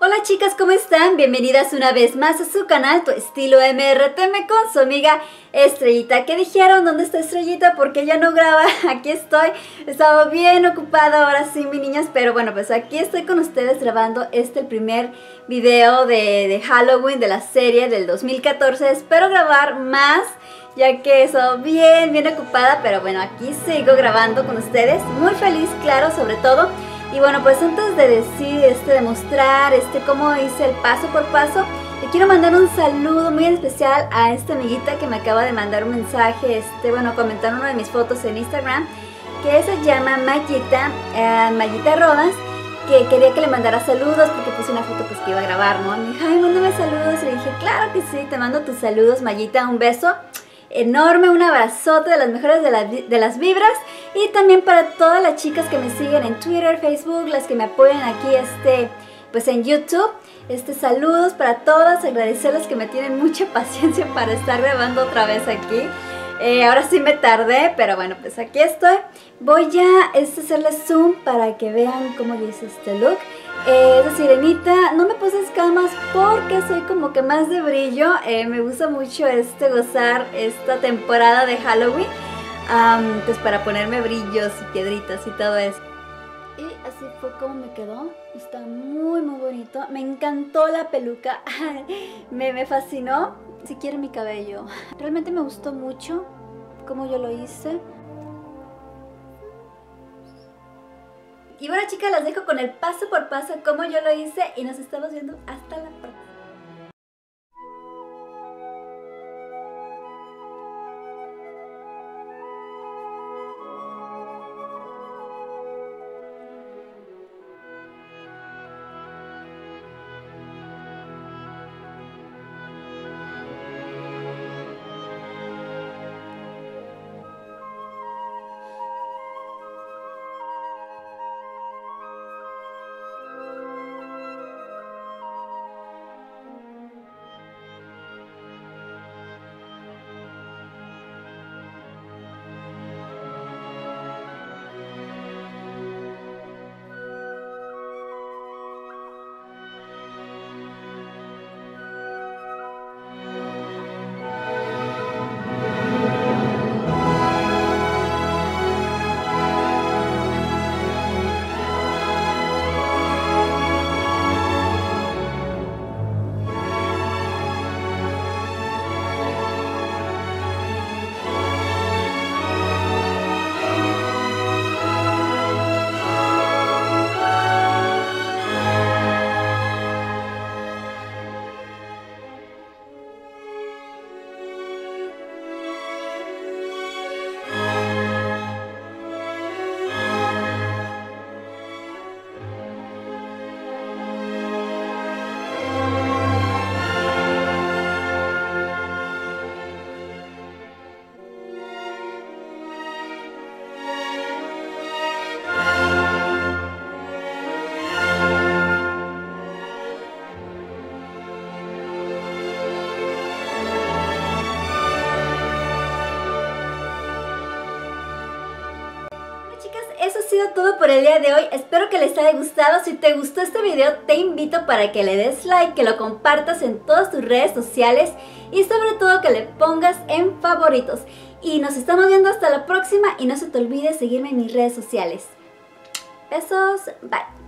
Hola chicas, ¿cómo están? Bienvenidas una vez más a su canal, Tu Estilo MRTM con su amiga Estrellita. ¿Qué dijeron? ¿Dónde está Estrellita? Porque ya no graba. Aquí estoy. He estado bien ocupada ahora sí, mis niñas. Pero bueno, pues aquí estoy con ustedes grabando este primer video de, de Halloween de la serie del 2014. Espero grabar más ya que he estado bien, bien ocupada. Pero bueno, aquí sigo grabando con ustedes. Muy feliz, claro, sobre todo. Y bueno, pues antes de decir, este, demostrar este, cómo hice el paso por paso, le quiero mandar un saludo muy especial a esta amiguita que me acaba de mandar un mensaje, este, bueno, comentar una de mis fotos en Instagram, que se llama Mayita, eh, Mayita Rodas, que quería que le mandara saludos porque puse una foto pues que iba a grabar, ¿no? me dijo, ay, mándame saludos. Y le dije, claro que sí, te mando tus saludos, Mayita, un beso enorme, un abrazote de las mejores de, las vibras y también para todas las chicas que me siguen en Twitter, Facebook, las que me apoyan aquí este, pues en YouTube. Este, saludos para todas, agradecerles que me tienen mucha paciencia para estar grabando otra vez aquí. Eh, ahora sí me tardé, pero bueno, pues aquí estoy. Voy este, a hacerle zoom para que vean cómo yo hice este look. Eh, de sirenita, no me puse escamas porque soy como que más de brillo. Eh, me gusta mucho este gozar esta temporada de Halloween. pues para ponerme brillos y piedritas y todo eso. Y así fue como me quedó. Está muy muy bonito. Me encantó la peluca. me, me fascinó. Si quieren mi cabello. Realmente me gustó mucho como yo lo hice. Y bueno chicas, las dejo con el paso por paso como yo lo hice y nos estamos viendo hasta eso ha sido todo por el día de hoy. Espero que les haya gustado. Si te gustó este video, te invito para que le des like, que lo compartas en todas tus redes sociales y sobre todo que le pongas en favoritos. Y nos estamos viendo hasta la próxima y no se te olvide seguirme en mis redes sociales. Besos, bye.